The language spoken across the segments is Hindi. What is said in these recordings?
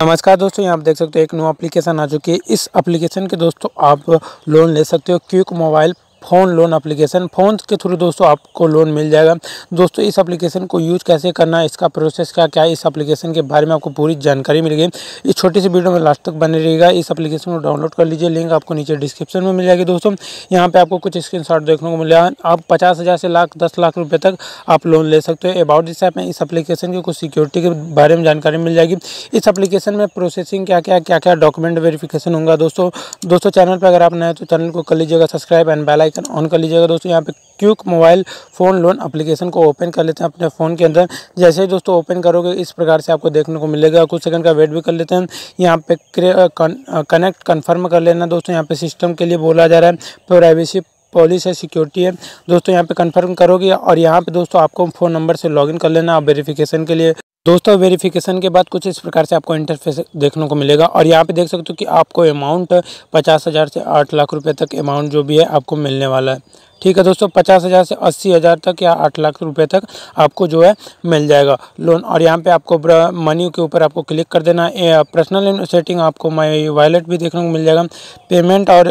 नमस्कार दोस्तों, यहाँ आप देख सकते हो एक नो एप्लीकेशन आ चुकी है। इस एप्लीकेशन के दोस्तों, आप लोन ले सकते हो quick mobile phone loan application, phone के थ्रू दोस्तों आपको लोन मिल जाएगा। दोस्तों, इस एप्लीकेशन को यूज़ कैसे करना है इसका प्रोसेस क्या क्या है इस एप्लीकेशन के बारे में आपको पूरी जानकारी मिल गई इस छोटी सी वीडियो में लास्ट तक बने रहेगा इस एप्लीकेशन को डाउनलोड कर लीजिए। लिंक आपको नीचे डिस्क्रिप्शन में मिल जाएगी दोस्तों। यहाँ पर आपको कुछ स्क्रीन देखने को मिलेगा आप पचास से लाख, दस लाख रुपये तक आप लोन ले सकते हो। अबाउट दिस ऐप में इस एप्लीकेशन की कुछ सिक्योरिटी के बारे में जानकारी मिल जाएगी। इस एप्लीकेशन में प्रोसेसिंग क्या क्या क्या क्या डॉक्यूमेंट वेरिफिकेशन होगा दोस्तों? दोस्तों, चैनल पर अगर आप नए तो चैनल को कर लीजिएगा subscribe and bell icon on कर लीजिएगा दोस्तों यहाँ पे quick mobile phone loan application को ओपन कर लेते हैं अपने फ़ोन के अंदर। जैसे ही दोस्तों ओपन करोगे, इस प्रकार से आपको देखने को मिलेगा। कुछ सेकंड का वेट भी कर लेते हैं। यहाँ पे कनेक्ट कन्फर्म कर लेना दोस्तों। यहाँ पे सिस्टम के लिए बोला जा रहा है। प्राइवेसी पॉलिस है सिक्योरिटी है। दोस्तों यहाँ पे कंफर्म करोगे और यहाँ पे दोस्तों आपको फ़ोन नंबर से लॉगिन कर लेना। वेरिफिकेशन के लिए दोस्तों वेरिफिकेशन के बाद कुछ इस प्रकार से आपको इंटरफेस देखने को मिलेगा और यहाँ पे देख सकते हो कि आपको अमाउंट पचास हज़ार से आठ लाख रुपए तक अमाउंट जो भी है आपको मिलने वाला है। ठीक है दोस्तों, पचास हज़ार से अस्सी हज़ार तक या आठ लाख रुपए तक आपको जो है मिल जाएगा लोन और यहाँ पे आपको मनी के ऊपर आपको क्लिक कर देना। है पर्सनल सेटिंग आपको माई वॉलेट भी देखने को मिल जाएगा। पेमेंट और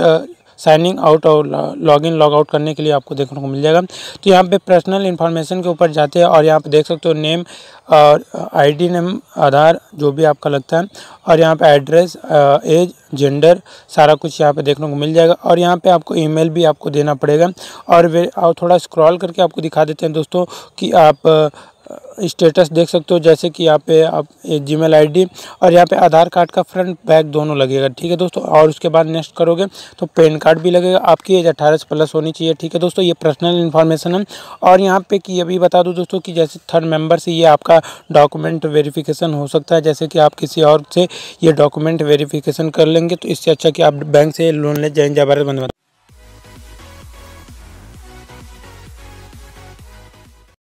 साइनिंग आउट और लॉगिन लॉग आउट करने के लिए आपको देखने को मिल जाएगा। तो यहाँ पे पर्सनल इन्फॉर्मेशन के ऊपर जाते हैं और यहाँ पे देख सकते हो नेम और आईडी नेम आधार जो भी आपका लगता है। और यहाँ पे एड्रेस एज जेंडर सारा कुछ यहाँ पे देखने को मिल जाएगा। और यहाँ पे आपको ईमेल भी आपको देना पड़ेगा। और वे और थोड़ा स्क्रॉल करके आपको दिखा देते हैं दोस्तों कि आप स्टेटस देख सकते हो, जैसे कि यहाँ पे आप जी मेल और यहाँ पे आधार कार्ड का फ्रंट बैक दोनों लगेगा, ठीक है दोस्तों? और उसके बाद नेक्स्ट करोगे तो पैन कार्ड भी लगेगा, आपकी एज अठारह से प्लस होनी चाहिए, ठीक है दोस्तों? ये पर्सनल इन्फॉर्मेशन है। और यहाँ पे कि अभी बता दूँ दोस्तों कि जैसे थर्ड मेंबर से ये आपका डॉक्यूमेंट वेरिफिकेशन हो सकता है, जैसे कि आप किसी और से ये डॉक्यूमेंट वेरिफिकेशन कर लेंगे तो इससे अच्छा कि आप बैंक से लोन ले जाए ज़बरदस्त